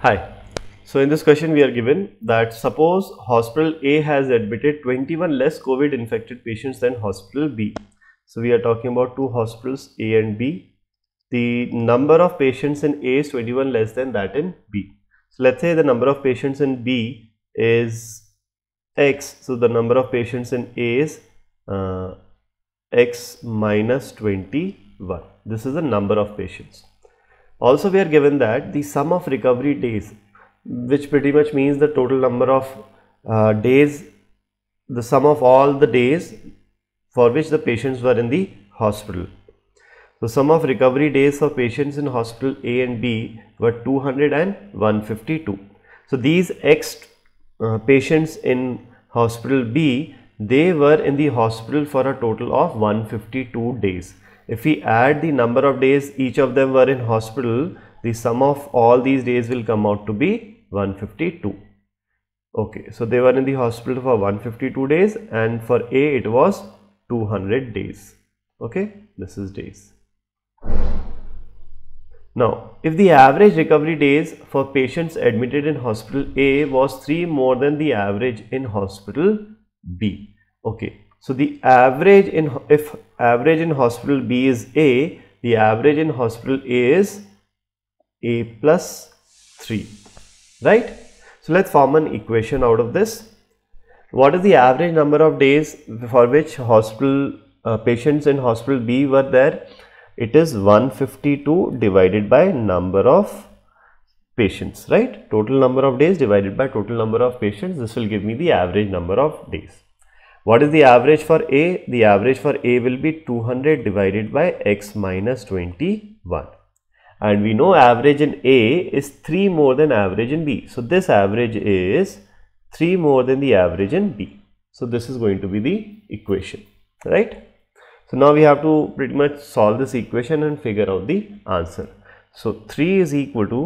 Hi. So in this question we are given that suppose hospital A has admitted 21 less COVID infected patients than hospital B. So we are talking about two hospitals A and B. The number of patients in A is 21 less than that in B. So let's say the number of patients in B is X. So the number of patients in A is uh, X minus 21. This is the number of patients. Also we are given that the sum of recovery days which pretty much means the total number of uh, days the sum of all the days for which the patients were in the hospital. So sum of recovery days for patients in hospital A and B were 200 and 152. So these X uh, patients in hospital B they were in the hospital for a total of 152 days. If we add the number of days each of them were in hospital, the sum of all these days will come out to be 152. Okay, so they were in the hospital for 152 days and for A it was 200 days. Okay, this is days. Now, if the average recovery days for patients admitted in hospital A was 3 more than the average in hospital B. Okay, so the average in if average in hospital B is A, the average in hospital A is A plus 3, right? So let's form an equation out of this. What is the average number of days for which hospital uh, patients in hospital B were there? It is 152 divided by number of patients, right? Total number of days divided by total number of patients. This will give me the average number of days. What is the average for A? The average for A will be 200 divided by x minus 21. And we know average in A is 3 more than average in B. So this average is 3 more than the average in B. So this is going to be the equation, right? So now we have to pretty much solve this equation and figure out the answer. So 3 is equal to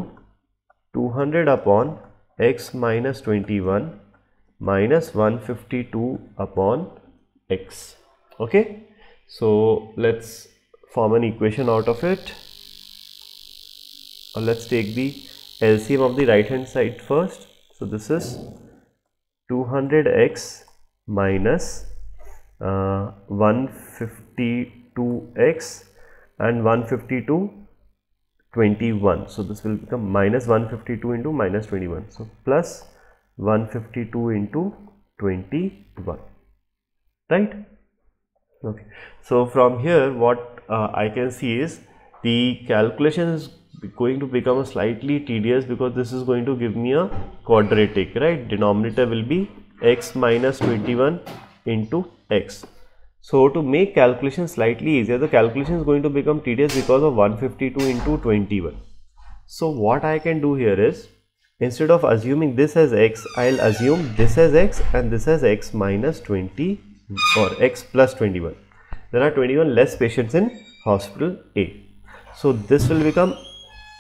200 upon x minus 21 minus 152 upon x. Okay? So let's form an equation out of it. Or let's take the LCM of the right hand side first. So this is 200x minus uh, 152x and 152 21 so this will become minus 152 into minus 21 so plus 152 into 21 right? Okay. So from here what uh, I can see is the calculation is going to become slightly tedious because this is going to give me a quadratic right? Denominator will be x minus 21 into x. So to make calculation slightly easier the calculation is going to become tedious because of 152 into 21 so what I can do here is instead of assuming this as x I'll assume this as x and this as x minus 20 or x plus 21 there are 21 less patients in hospital A. So this will become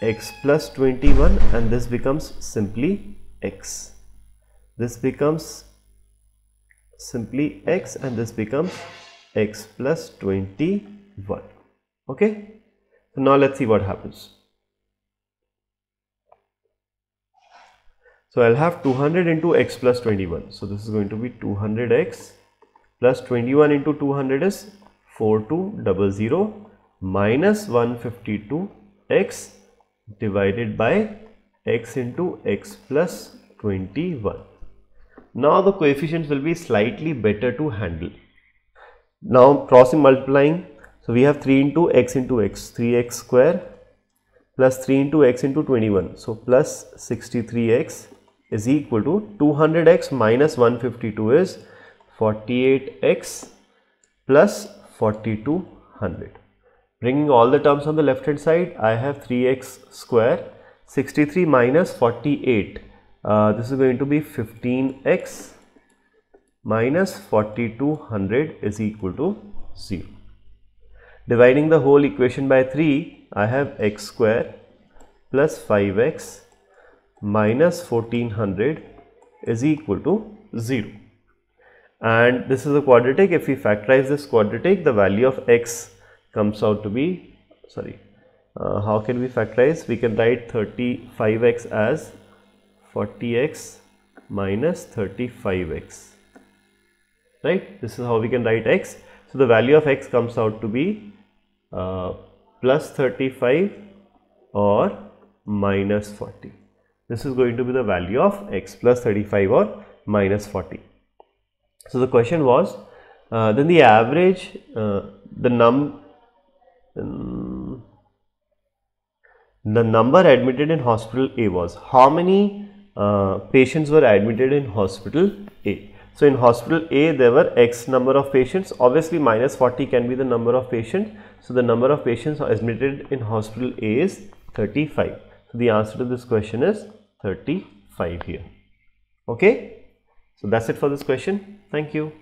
x plus 21 and this becomes simply x. This becomes simply x and this becomes x plus 21 okay? So now let's see what happens So I'll have 200 into x plus 21. So this is going to be 200x plus 21 into 200 is 4200 minus 152x divided by x into x plus 21. Now the coefficients will be slightly better to handle. Now crossing multiplying. So we have 3 into x into x 3x square plus 3 into x into 21. So plus 63x is equal to 200x minus 152 is 48x plus 4200. Bringing all the terms on the left hand side, I have 3x square 63 minus 48. Uh, this is going to be 15x minus 4200 is equal to 0. Dividing the whole equation by 3, I have x square plus 5x minus 1400 is equal to 0 and this is a quadratic. If we factorize this quadratic the value of x comes out to be sorry uh, how can we factorize? We can write 35x as 40x minus 35x right? This is how we can write x. So the value of x comes out to be uh, plus 35 or minus 40 this is going to be the value of x plus 35 or minus 40 so the question was uh, then the average uh, the num um, the number admitted in hospital A was how many uh, patients were admitted in hospital A. So, in hospital A there were x number of patients obviously minus 40 can be the number of patients. So, the number of patients admitted in hospital A is 35. So, the answer to this question is 35 here. Okay. So, that is it for this question. Thank you.